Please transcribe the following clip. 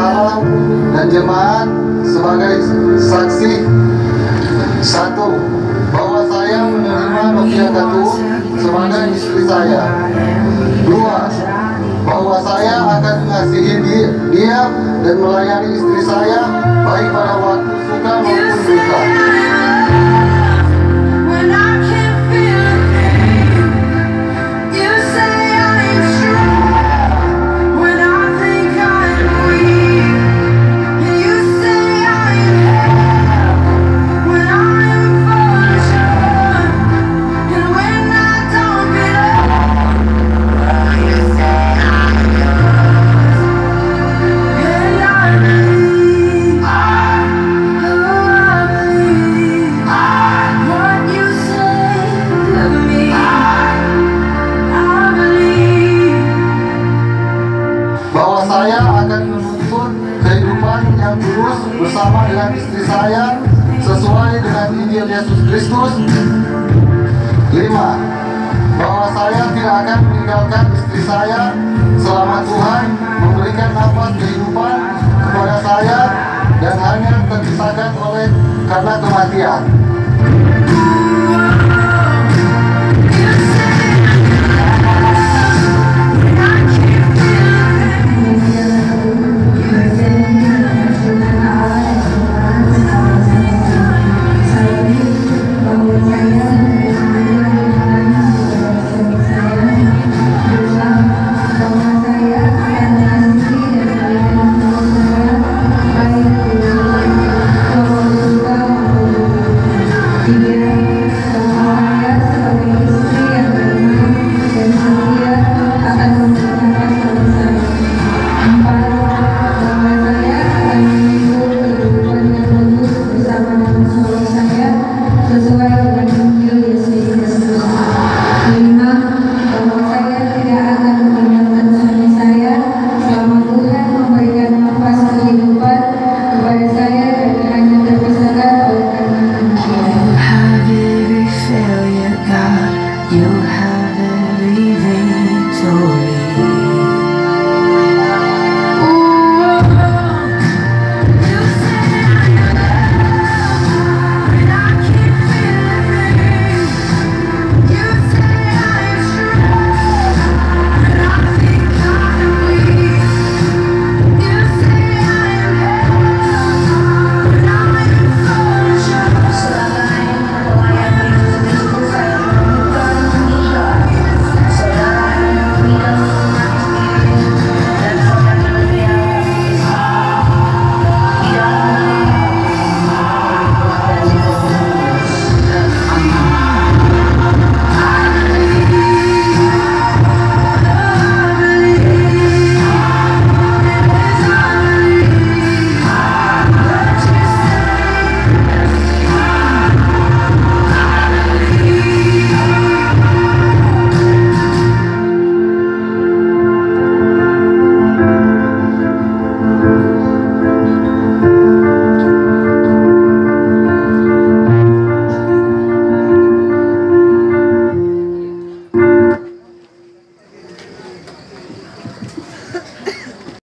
salam dan jemaat sebagai saksi satu bahwa saya menerima Novia Datu sebagai istri saya. Dua bahwa saya akan mengasihi dia dan melayani istri saya baik pada waktu suka maupun duka. Saya akan menuntut kehidupan yang lurus bersama dengan istri saya sesuai dengan Injil Yesus Kristus. Lima, bahwa saya tidak akan meninggalkan istri saya selama Amen.